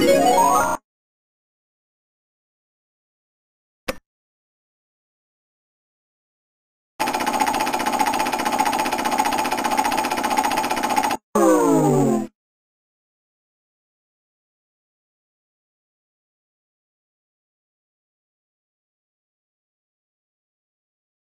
Woo!